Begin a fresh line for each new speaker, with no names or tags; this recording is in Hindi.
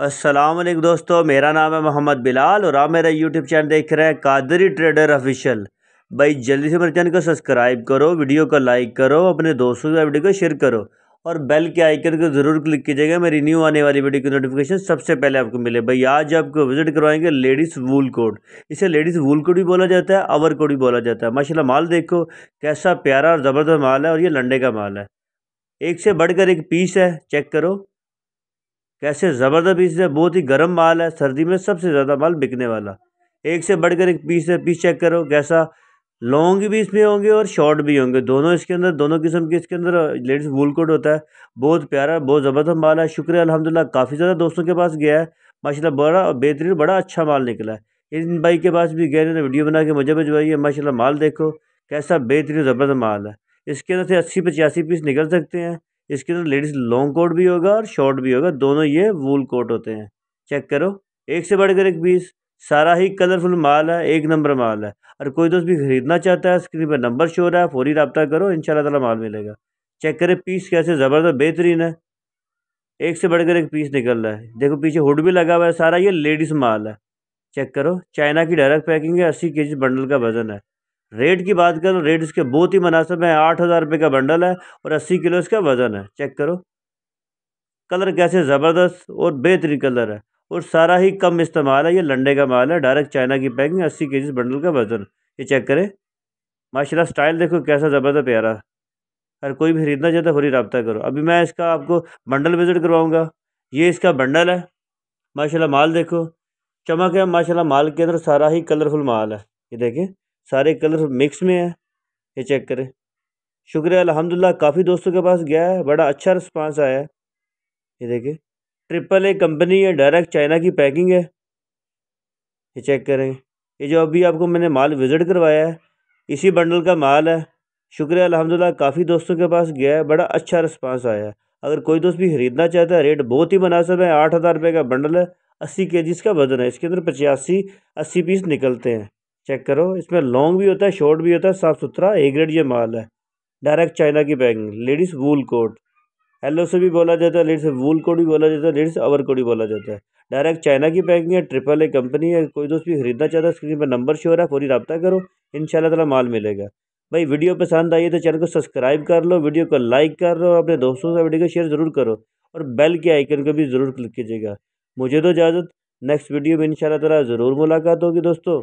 वालेकुम दोस्तों, मेरा नाम है मोहम्मद बिलाल और आप मेरा यूट्यूब चैनल देख रहे हैं कादरी ट्रेडर ऑफिशियल भाई, जल्दी से मेरे चैनल को सब्सक्राइब करो, वीडियो को लाइक करो, अपने दोस्तों से वीडियो को शेयर करो और बेल के आइकन को ज़रूर क्लिक कीजिएगा, मेरी न्यू आने वाली वीडियो की नोटिफिकेशन सबसे पहले आपको मिले। भाई, आज आपको विज़िट करवाएँगे लेडीज़ वूल कोड इसे लेडीज़ वूल कोड भी बोला जाता है अवर कोड भी बोला जाता है। माशाल्लाह, माल देखो, कैसा प्यारा और ज़बरदस्त माल है और ये लंडे का माल है। एक से बढ़कर एक पीस है चेक करो। कैसे ज़बरदस्त पीस है, बहुत ही गर्म माल है, सर्दी में सबसे ज़्यादा माल बिकने वाला। एक से बढ़कर एक पीस है पीस चेक करो कैसा। लॉन्ग भी इसमें होंगे और शॉर्ट भी होंगे, दोनों इसके अंदर, दोनों किस्म के इसके अंदर लेडीज़ वूल कोट होता है। बहुत प्यारा, बहुत ज़बरदस्त माल है शुक्र है अलहमदिल्ला, काफ़ी ज़्यादा दोस्तों के पास गया है। माशाल्लाह, बड़ा बेहतरीन, बड़ा अच्छा माल निकला है। इन भाई के पास भी गए इन्होंने वीडियो बना के मुझे भिजवाई है, माशाल्लाह, माल देखो, कैसा बेहतरीन, ज़बरदस्त माल है। इसके अंदर से अस्सी पचासी पीस निकल सकते हैं। इसके अंदर लेडीज़ लॉन्ग कोट भी होगा और शॉर्ट भी होगा, दोनों ये वूल कोट होते हैं। चेक करो, एक से बढ़कर एक पीस सारा ही कलरफुल माल है, एक नंबर माल है। और कोई दोस्त भी खरीदना चाहता है स्क्रीन पर नंबर शो रहा है, फौरी रबता करो इन ताला माल मिलेगा। चेक करें पीस कैसे ज़बरदस्त बेहतरीन है। एक से बढ़कर एक पीस निकल रहा है। देखो, पीछे हुड भी लगा हुआ है, सारा ये लेडीज़ माल है। चेक करो, चाइना की डायरेक्ट पैकिंग है, अस्सी के बंडल का वज़न है। रेट की बात करो रेट इसके बहुत ही मुनासिब है, आठ हज़ार रुपये का बंडल है और अस्सी किलो इसका वज़न है। चेक करो। कलर कैसे ज़बरदस्त और बेहतरीन कलर है और सारा ही कम इस्तेमाल है, ये लंडे का माल है डायरेक्ट चाइना की पैकिंग अस्सी के जी बंडल का वज़न। ये चेक करें। माशाल्लाह स्टाइल देखो कैसा ज़बरदस्त प्यारा। अगर कोई भी खरीदना चाहता है फौरी रबता करो। अभी मैं इसका आपको बंडल विज़िट करवाऊँगा। ये इसका बंडल है। माशाल्लाह माल देखो। चमक है, माशाल्लाह माल के अंदर सारा ही कलरफुल माल है। ये देखें। सारे कलर मिक्स में है। ये चेक करें। शुक्रिया अल्हम्दुलिल्लाह काफ़ी दोस्तों के पास गया है। बड़ा अच्छा रिस्पांस आया है। ये देखिए ट्रिपल ए कंपनी है डायरेक्ट चाइना की पैकिंग है। ये चेक करें। ये जो अभी आपको मैंने माल विज़िट करवाया है, इसी बंडल का माल है। शुक्रिया अल्हम्दुलिल्लाह काफ़ी दोस्तों के पास गया है। बड़ा अच्छा रिस्पांस आया है। अगर कोई दोस्त भी ख़रीदना चाहता है रेट बहुत ही मुनासिब है। आठ हज़ार रुपये का बंडल है, अस्सी के जी इसका वज़न है। इसके अंदर पचासी, अस्सी पीस निकलते हैं। चेक करो। इसमें लॉन्ग भी होता है, शॉर्ट भी होता है, साफ़ सुथरा ए ग्रेड ये माल है। डायरेक्ट चाइना की पैकिंग लेडीज़ वूल कोट एलो से भी बोला जाता है लेडीज़ वूल कोट भी बोला जाता है लेडीज़ अवर कोट भी बोला जाता है। डायरेक्ट चाइना की पैकिंग है ट्रिपल ए कंपनी है, कोई दोस्त भी खरीदना चाहता है स्क्रीन पर नंबर शो है पूरी रब्ता करो इन ताला माल मिलेगा। भाई वीडियो पसंद आई तो चैनल को सब्सक्राइब कर लो वीडियो को लाइक कर लो, अपने दोस्तों से वीडियो को शेयर ज़रूर करो और बेल के आइकन को भी ज़रूर क्लिक कीजिएगा। मुझे तो इजाज़त नेक्स्ट वीडियो में इन ताला ज़रूर मुलाकात होगी दोस्तों।